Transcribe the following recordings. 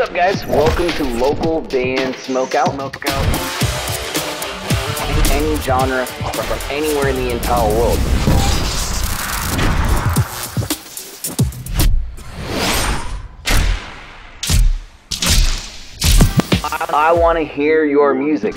What's up, guys? Welcome to local band Smokeout. Smokeout. Any genre from anywhere in the entire world. I, I want to hear your music.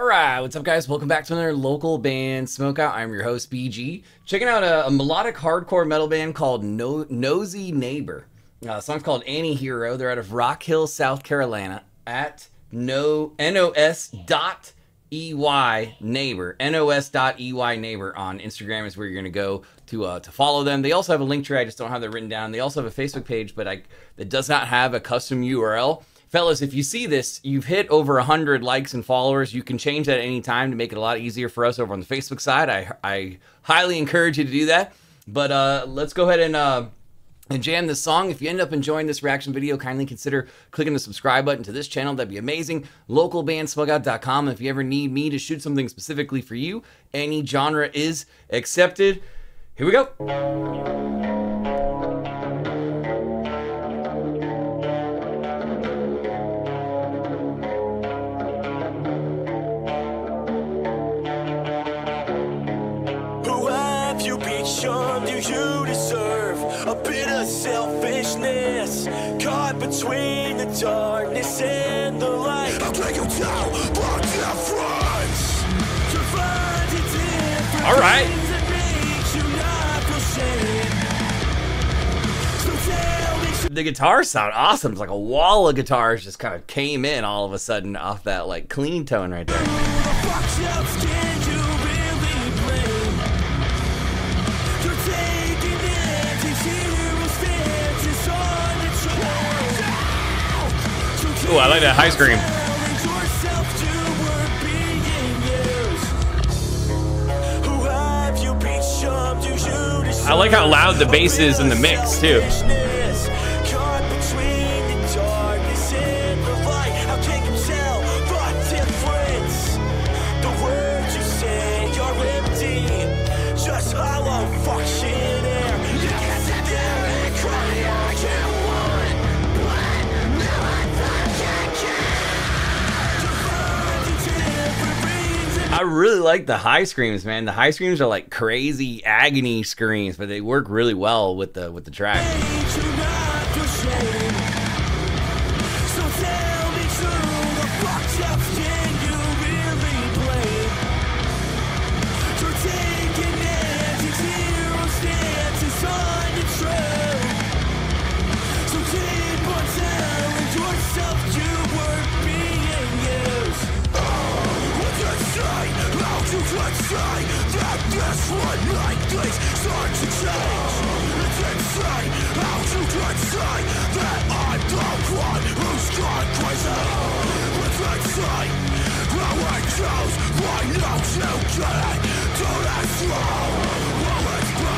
Alright, what's up guys? Welcome back to another local band Smokeout. I'm your host BG. Checking out a, a melodic hardcore metal band called no- Nosey Neighbor. Uh, the song's called Anti Hero. They're out of Rock Hill, South Carolina at no nos dot ey neighbor nos dot ey neighbor on Instagram is where you're gonna go to uh, to follow them. They also have a link tree. I just don't have that written down. They also have a Facebook page, but I that does not have a custom URL fellas if you see this you've hit over 100 likes and followers you can change that at any time to make it a lot easier for us over on the facebook side i, I highly encourage you to do that but uh, let's go ahead and uh, and jam this song. If you end up enjoying this reaction video, kindly consider clicking the subscribe button to this channel. That'd be amazing. Localbandsmokeout.com. If you ever need me to shoot something specifically for you, any genre is accepted. Here we go. You? Do you deserve a bit of selfishness? Caught between the darkness and the light. I'll take you down, but difference. To find a different All right. things that makes you not feel shame. So tell me, the guitar sound awesome. It's like a wall of guitars just kind of came in all of a sudden off that like clean tone right there. Ooh, I like that high scream. I like how loud the bass is in the mix too. I really like the high screams, man. The high screams are like crazy agony screams, but they work really well with the with the track.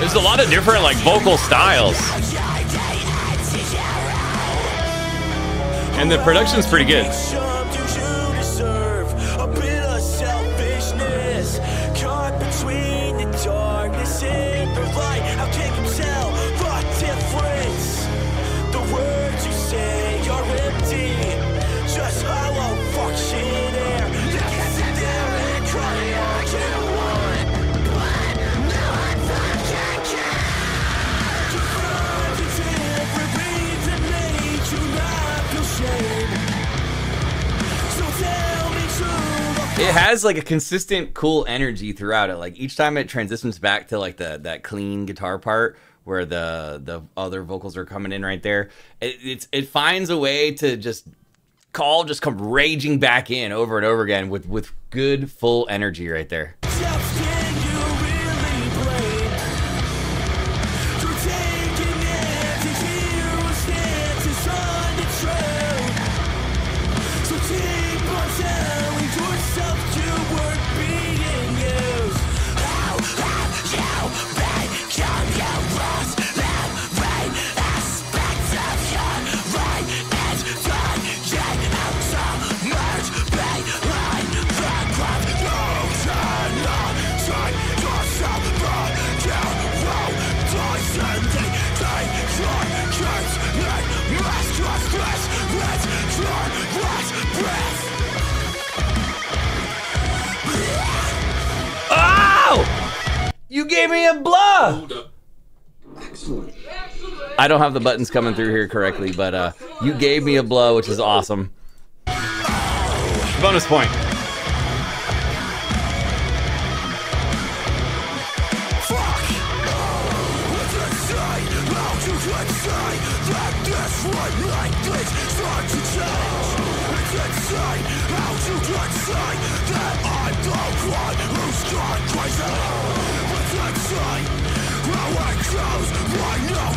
There's a lot of different like vocal styles, and the production's pretty good. Has like a consistent cool energy throughout it. Like each time it transitions back to like the that clean guitar part where the the other vocals are coming in right there. It it's it finds a way to just call just come raging back in over and over again with with good full energy right there. You gave me a blah! I don't have the buttons coming through here correctly, but uh, you gave me a blow, which is awesome. Bonus point. Fuck! What's inside? How you can say that this one like this start to change? It's insane how you can say that I'm the one who's gone crazy.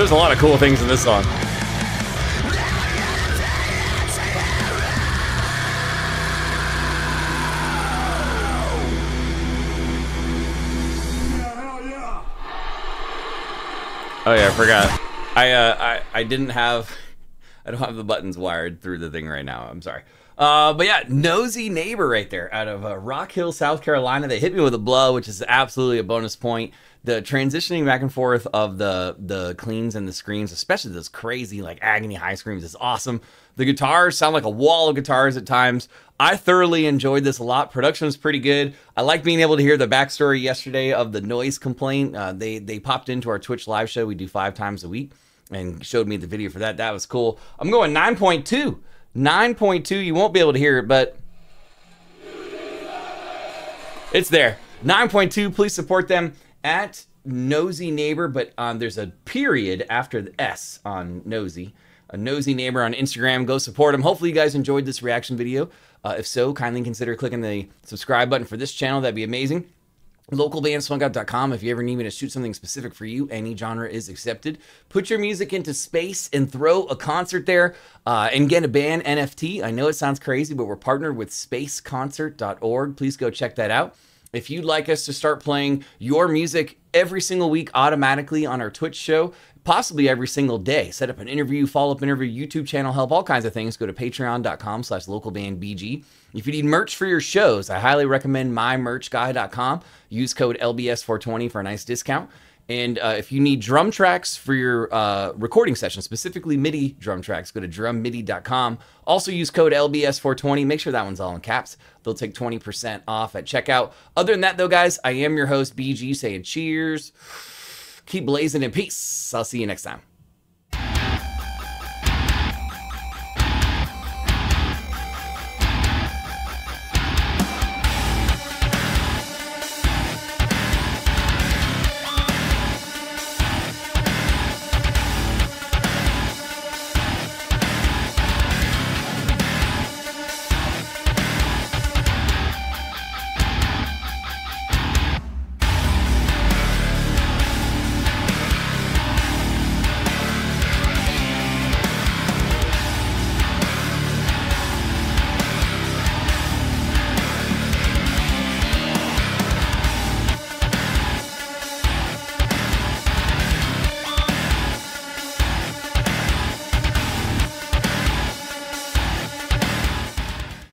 There's a lot of cool things in this song. Oh yeah, I forgot. I uh, I I didn't have I don't have the buttons wired through the thing right now. I'm sorry. Uh, but yeah, nosey neighbor right there out of uh, Rock Hill, South Carolina. They hit me with a blow, which is absolutely a bonus point. The transitioning back and forth of the the cleans and the screams, especially those crazy like agony high screams, is awesome. The guitars sound like a wall of guitars at times. I thoroughly enjoyed this a lot. Production was pretty good. I like being able to hear the backstory yesterday of the noise complaint. Uh, they they popped into our Twitch live show. We do five times a week and showed me the video for that. That was cool. I'm going 9.2. 9.2. You won't be able to hear it, but it's there. 9.2. Please support them at Nosey Neighbor, but um, there's a period after the S on Nosey. A Nosey Neighbor on Instagram. Go support them. Hopefully, you guys enjoyed this reaction video. Uh, if so, kindly consider clicking the subscribe button for this channel. That'd be amazing localbandsmokeout.com if you ever need me to shoot something specific for you any genre is accepted. Put your music into space and throw a concert there uh, and get a band nft i know it sounds crazy but we're partnered with spaceconcert.org please go check that out. If you'd like us to start playing your music every single week automatically on our twitch show possibly every single day set up an interview follow-up interview youtube channel help all kinds of things go to patreon.com slash localbandbg if you need merch for your shows i highly recommend mymerchguy.com use code lbs420 for a nice discount and uh, if you need drum tracks for your uh, recording session, specifically MIDI drum tracks, go to drummidi.com. Also use code LBS420. Make sure that one's all in caps. They'll take 20% off at checkout. Other than that, though, guys, I am your host, BG, saying cheers. Keep blazing in peace. I'll see you next time.